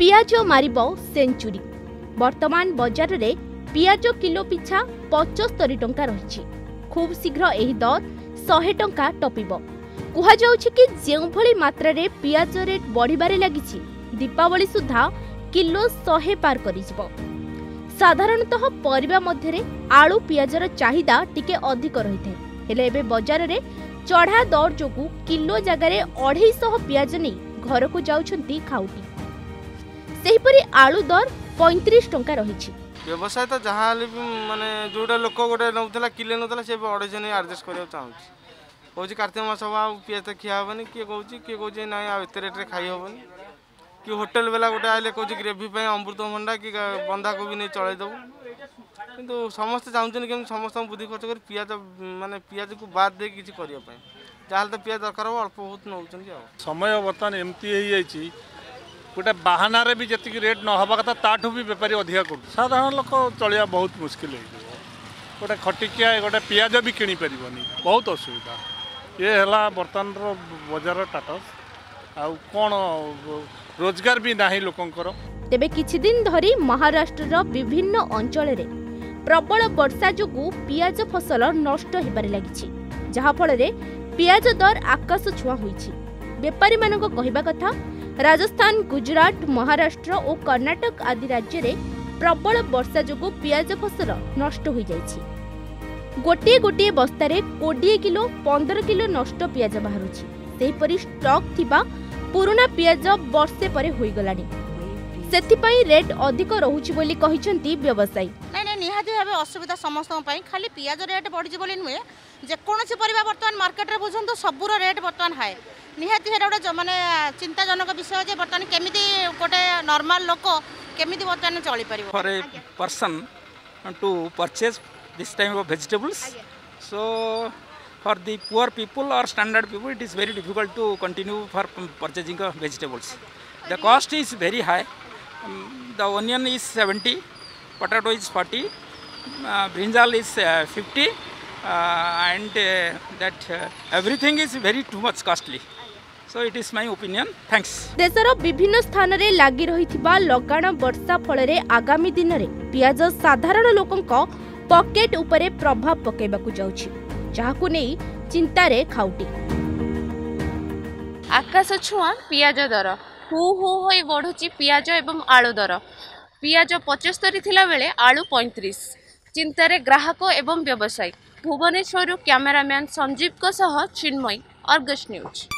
পিঁয়াজ মারিব সেঞ্চুরি বর্তমান বজারে পিঁয়াজ কিলো পিছা পঁচস্তরি টঙ্কা রয়েছে খুব শীঘ্র এই দর শহে টঙ্কা টপিব କୁହାଯାଉଛି କି ଯେଉଁଭଳି ମାତ୍ରାରେ ପିଆଜ ରେଟ୍ ବଢ଼ିବାରେ ଲାଗିଛି ଦୀପାବଳି ସୁଦ୍ଧା କିଲୋ ଶହେ ପାର କରିଯିବ ସାଧାରଣତଃ ପରିବା ମଧ୍ୟରେ ଆଳୁ ପିଆଜର ଚାହିଦା ଟିକେ ଅଧିକ ରହିଥାଏ ହେଲେ ଏବେ ବଜାରରେ ଚଢ଼ା ଦର ଯୋଗୁଁ କିଲୋ ଜାଗାରେ ଅଢ଼େଇଶହ ପିଆଜ ନେଇ ଘରକୁ ଯାଉଛନ୍ତି ଖାଉଟି ସେହିପରି ଆଳୁ ଦର ପଇଁତିରିଶ ଟଙ୍କା ରହିଛି ବ୍ୟବସାୟ ତ ଯାହା ହେଲେ ବି ମାନେ ଯେଉଁଟା ଲୋକ ଗୋଟେ ନେଉଥିଲା କିଲେ ନେଉଥିଲା ସେ ଏବେ ଅଢ଼େଇଶହ ନେଇ ଆଡ଼ଜଷ୍ଟ କରିବାକୁ ଚାହୁଁଛି କହୁଛି କାର୍ତ୍ତିକ ମାସ ହେବ ଆଉ ପିଆଜ ତ ଖିଆ ହେବନି କିଏ କହୁଛି କିଏ କହୁଛି ନାଇଁ ଆଉ ଏତେ ରେଟ୍ରେ ଖାଇ ହେବନି କି ହୋଟେଲ ବାଲା ଗୋଟେ ଆଇଲେ କହୁଛି ଗ୍ରେଭି ପାଇଁ ଅମୃତଭଣ୍ଡା କି ବନ୍ଧାକୋବି ନେଇ ଚଳେଇଦେବୁ କିନ୍ତୁ ସମସ୍ତେ ଚାହୁଁଛନ୍ତି କେମିତି ସମସ୍ତଙ୍କୁ ବୁଦ୍ଧି ଖର୍ଚ୍ଚ କରି ପିଆଜ ମାନେ ପିଆଜକୁ ବାଦ ଦେଇ କିଛି କରିବା ପାଇଁ ଯାହା ହେଲେ ତ ପିଆଜ ଦରକାର ହେବ ଅଳ୍ପ ବହୁତ ନେଉଛନ୍ତି ଆଉ ସମୟ ବର୍ତ୍ତମାନ ଏମିତି ହେଇଯାଇଛି ଗୋଟେ ବାହାନାରେ ବି ଯେତିକି ରେଟ୍ ନ ହେବା କଥା ତାଠୁ ବି ବେପାରୀ ଅଧିକା କରୁଛି ସାଧାରଣ ଲୋକ ଚଳିବା ବହୁତ ମୁସ୍କିଲ ହେଇଯିବ ଗୋଟେ ଖଟିକିଆ ଗୋଟେ ପିଆଜ ବି କିଣିପାରିବନି ବହୁତ ଅସୁବିଧା ଇଏ ହେଲା ବର୍ତ୍ତମାନର ବଜାର ଟାଟସ୍ ଆଉ କ'ଣ ରୋଜଗାର ବି ନାହିଁ ଲୋକଙ୍କର ତେବେ କିଛି ଦିନ ଧରି ମହାରାଷ୍ଟ୍ରର ବିଭିନ୍ନ ଅଞ୍ଚଳରେ ପ୍ରବଳ ବର୍ଷା ଯୋଗୁଁ ପିଆଜ ଫସଲ ନଷ୍ଟ ହେବାରେ ଲାଗିଛି ଯାହାଫଳରେ ପିଆଜ ଦର ଆକାଶ ଛୁଆଁ ହୋଇଛି ବେପାରୀମାନଙ୍କ କହିବା କଥା ରାଜସ୍ଥାନ ଗୁଜରାଟ ମହାରାଷ୍ଟ୍ର ଓ କର୍ଣ୍ଣାଟକ ଆଦି ରାଜ୍ୟରେ ପ୍ରବଳ ବର୍ଷା ଯୋଗୁଁ ପିଆଜ ଫସଲ ନଷ୍ଟ ହୋଇଯାଇଛି ଗୋଟିଏ ଗୋଟିଏ ବସ୍ତାରେ କୋଡ଼ିଏ କିଲୋ ପନ୍ଦର କିଲୋ ନଷ୍ଟ ପିଆଜ ବାହାରୁଛି ସେହିପରି ଷ୍ଟକ୍ ଥିବା ପୁରୁଣା ପିଆଜ ବର୍ଷେ ପରେ ହୋଇଗଲାଣି ସେଥିପାଇଁ ରେଟ୍ ଅଧିକ ରହୁଛି ବୋଲି କହିଛନ୍ତି ବ୍ୟବସାୟୀ ନାଇଁ ନାଇଁ ନିହାତି ଭାବେ ଅସୁବିଧା ସମସ୍ତଙ୍କ ପାଇଁ ଖାଲି ପିଆଜ ରେଟ୍ ବଢ଼ିଛି ବୋଲି ନୁହେଁ ଯେକୌଣସି ପରିବା ବର୍ତ୍ତମାନ ମାର୍କେଟରେ ବୁଝନ୍ତୁ ସବୁର ରେଟ୍ ବର୍ତ୍ତମାନ ହାଏ ନିହାତି ସେଇଟା ଗୋଟେ ମାନେ ଚିନ୍ତାଜନକ ବିଷୟ ଯେ ବର୍ତ୍ତମାନ କେମିତି ଗୋଟେ ନର୍ମାଲ ଲୋକ କେମିତି ବର୍ତ୍ତମାନ ଚଳିପାରିବ for a person to purchase this time of vegetables. So for the poor people or standard people, it is very difficult to continue for purchasing of vegetables. The cost is very high. the onion is 70, potato is 40, uh, brinjal is uh, 50 and that everything is very too much costly. So it is my opinion thanks দেশর বিভিন্ন স্থানরে লাগি রহিথিবা লগাণ বর্ষা ফলরে আগামী দিনরে পিঁয়াজ সাধারণ লোকଙ୍କ pocket উপরে প্রভাব পকাইবাকু যাଉଛି ଯାହାକୁ ନେଇ ଚିନ୍ତାରେ ଖାଉଟି ଆକାଶ ଛୁଆଁ ପିଆଜ ଦର হু হু হয়ে বড়ুଛି পিঁয়াজ এবং আলু দর পিঁয়াজ পঁচস্তরি থাকবে আলু পঁয়ত্রিশ চিন্তার গ্রাহক এবং ব্যবসায়ী ভুবনেশ্বর ক্যামেরাম্যান সঞ্জীব সহ চিন্ময় অর্গস নিউজ